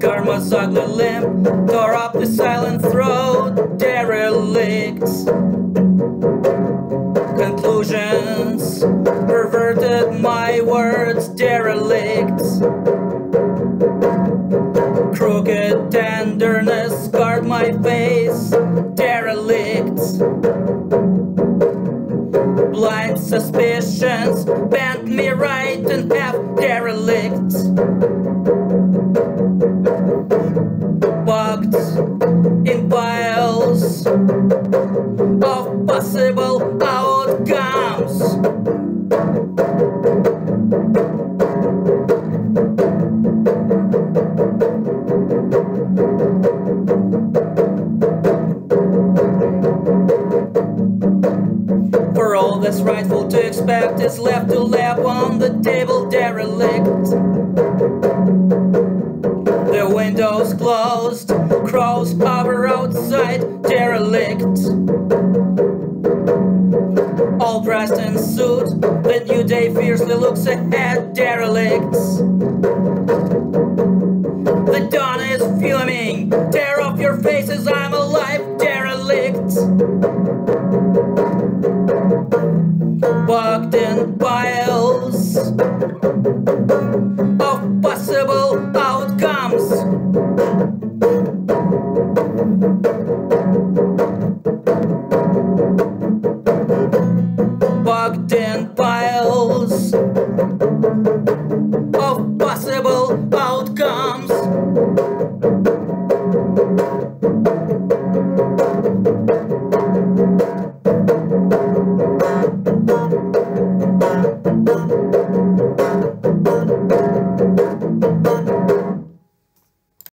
karma's ugly limb tore up the silent throat derelicts. Conclusions perverted my words derelicts. Crooked tenderness scarred my face derelicts. Blind suspicions bent me right in of possible outcomes. For all that's rightful to expect is left to lap on the table derelict. Windows closed, crows hover outside, derelict. All dressed in suit, the new day fiercely looks ahead, derelicts. The dawn is fuming, tear off your faces, I'm alive, derelict. Bugged in piles